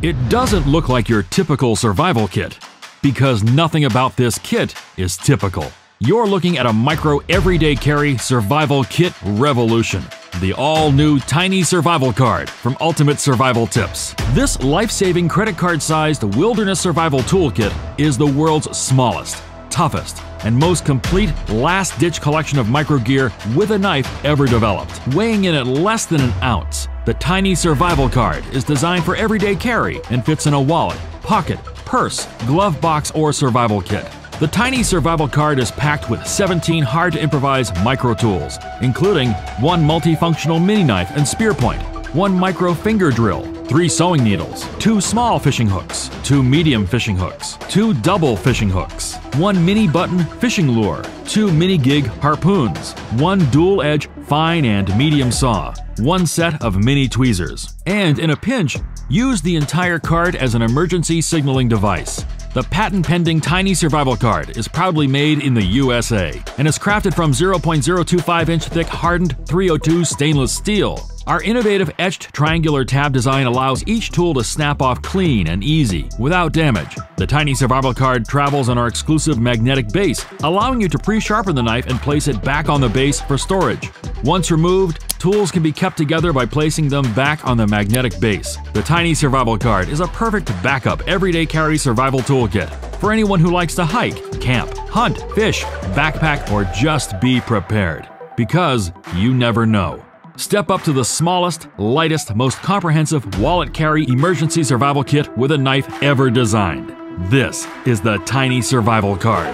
It doesn't look like your typical survival kit, because nothing about this kit is typical. You're looking at a micro everyday carry survival kit revolution. The all new Tiny Survival Card from Ultimate Survival Tips. This life saving credit card sized wilderness survival toolkit is the world's smallest, toughest, and most complete last ditch collection of micro gear with a knife ever developed. Weighing in at less than an ounce, the Tiny Survival Card is designed for everyday carry and fits in a wallet, pocket, purse, glove box, or survival kit. The Tiny Survival Card is packed with 17 hard to improvise micro tools, including one multifunctional mini knife and spear point, one micro finger drill, three sewing needles, two small fishing hooks, two medium fishing hooks, two double fishing hooks, one mini button fishing lure, two mini gig harpoons, one dual edge fine and medium saw, one set of mini tweezers, and in a pinch, use the entire card as an emergency signaling device. The patent pending Tiny Survival Card is proudly made in the USA and is crafted from 0.025 inch thick hardened 302 stainless steel. Our innovative etched triangular tab design allows each tool to snap off clean and easy, without damage. The Tiny Survival Card travels on our exclusive magnetic base, allowing you to pre-sharpen the knife and place it back on the base for storage. Once removed, tools can be kept together by placing them back on the magnetic base. The Tiny Survival Card is a perfect backup everyday carry survival toolkit for anyone who likes to hike, camp, hunt, fish, backpack, or just be prepared. Because you never know. Step up to the smallest, lightest, most comprehensive wallet carry emergency survival kit with a knife ever designed. This is the Tiny Survival Card.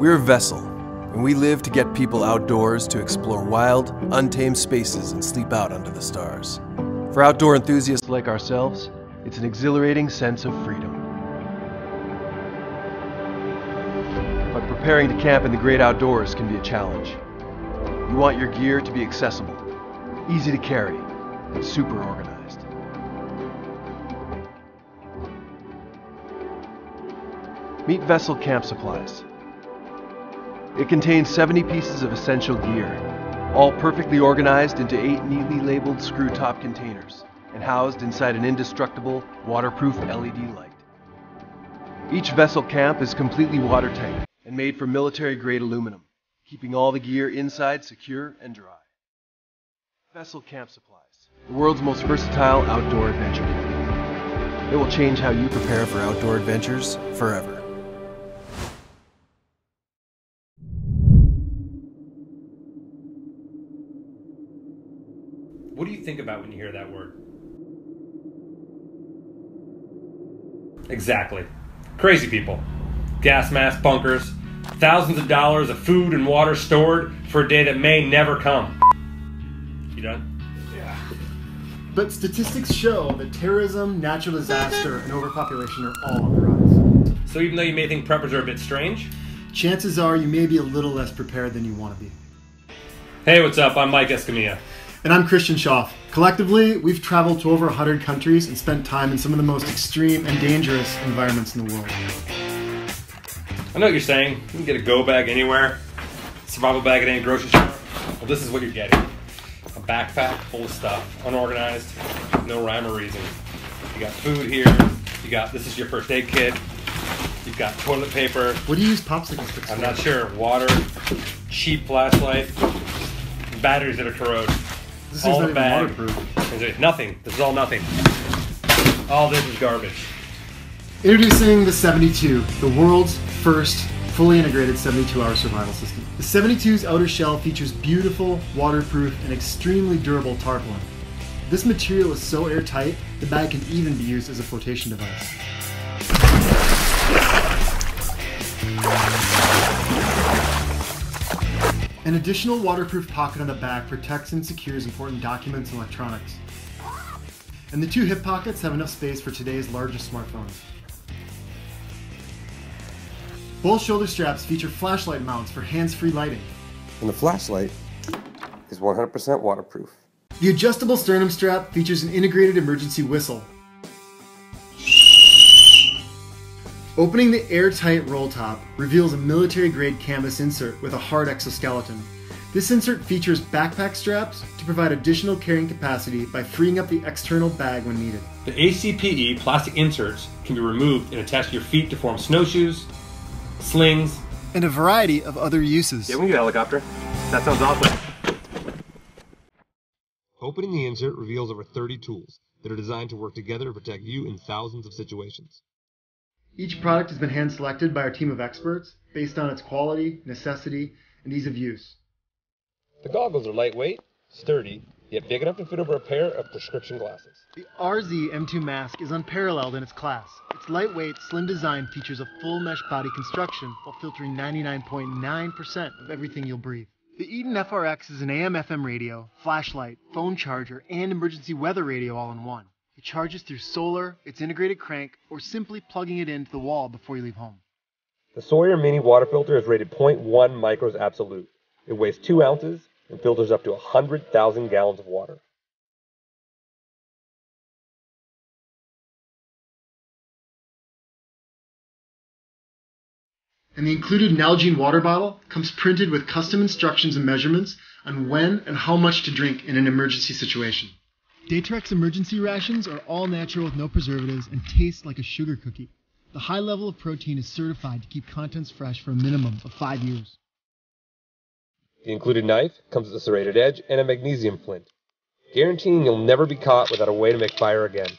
We're a vessel, and we live to get people outdoors to explore wild, untamed spaces and sleep out under the stars. For outdoor enthusiasts like ourselves, it's an exhilarating sense of freedom. But preparing to camp in the great outdoors can be a challenge. You want your gear to be accessible, easy to carry, and super organized. Meet VSSL Camp Supplies. It contains 70 pieces of essential gear, all perfectly organized into eight neatly labeled screw top containers and housed inside an indestructible, waterproof LED light. Each VSSL Camp is completely watertight and made from military grade aluminum, keeping all the gear inside secure and dry. VSSL Camp Supplies, the world's most versatile outdoor adventure. It will change how you prepare for outdoor adventures forever. What do you think about when you hear that word? Exactly. Crazy people. Gas mask bunkers, thousands of dollars of food and water stored for a day that may never come. You done? Yeah. But statistics show that terrorism, natural disaster, and overpopulation are all on the rise. So even though you may think preppers are a bit strange, Chances are you may be a little less prepared than you want to be. hey, what's up? I'm Mike Escamilla. And I'm Christian Schaff. Collectively, we've traveled to over 100 countries and spent time in some of the most extreme and dangerous environments in the world. I know what you're saying. You can get a go bag anywhere, survival bag at any grocery store. Well, this is what you're getting a backpack full of stuff, unorganized, no rhyme or reason. You got food here, you got this is your first aid kit, you've got toilet paper, What do you use popsicle sticks I'm not sure, water, cheap flashlight, batteries that are corrode. This all is not even bag. waterproof. Nothing? This is all nothing. All this is garbage. Introducing the Seventy2, the world's first fully integrated 72 hour survival system. The Seventy2's outer shell features beautiful, waterproof, and extremely durable tarpaulin. This material is so airtight, the bag can even be used as a flotation device. An additional waterproof pocket on the back protects and secures important documents and electronics. And the two hip pockets have enough space for today's largest smartphones. Both shoulder straps feature flashlight mounts for hands-free lighting. And the flashlight is 100% waterproof. The adjustable sternum strap features an integrated emergency whistle. Opening the airtight roll top reveals a military grade canvas insert with a hard exoskeleton. This insert features backpack straps to provide additional carrying capacity by freeing up the external bag when needed. The ACPE plastic inserts can be removed and attached to your feet to form snowshoes, slings, And a variety of other uses. Yeah, we can get a helicopter. That sounds awesome. Opening the insert reveals over 30 tools that are designed to work together to protect you in thousands of situations. Each product has been hand selected by our team of experts based on its quality, necessity, and ease of use. The goggles are lightweight, sturdy, yet big enough to fit over a pair of prescription glasses. The RZ M2 mask is unparalleled in its class. Its lightweight, slim design features a full mesh body construction while filtering 99.9% of everything you'll breathe. The Eton FRX is an AM FM radio, flashlight, phone charger, and emergency weather radio all in one. It charges through solar, its integrated crank, or simply plugging it into the wall before you leave home. The Sawyer Mini water filter is rated 0.1 micros absolute. It weighs 2 ounces and filters up to 100,000 gallons of water. And the included Nalgene water bottle comes printed with custom instructions and measurements on when and how much to drink in an emergency situation. Datrex emergency rations are all natural with no preservatives and taste like a sugar cookie. The high level of protein is certified to keep contents fresh for a minimum of five years. The included knife comes with a serrated edge and a magnesium flint, guaranteeing you'll never be caught without a way to make fire again.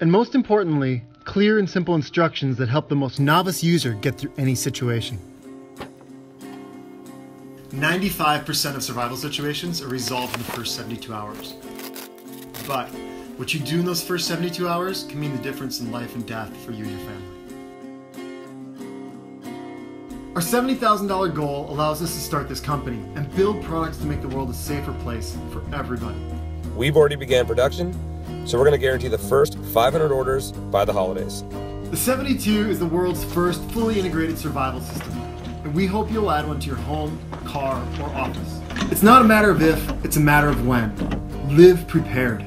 And most importantly, clear and simple instructions that help the most novice user get through any situation. 95% of survival situations are resolved in the first 72 hours. But what you do in those first 72 hours can mean the difference in life and death for you and your family. Our $70,000 goal allows us to start this company and build products to make the world a safer place for everybody. We've already began production, so we're going to guarantee the first 500 orders by the holidays. The Seventy2 is the world's first fully integrated survival system, and we hope you'll add one to your home, car, or office. It's not a matter of if, it's a matter of when. Live prepared.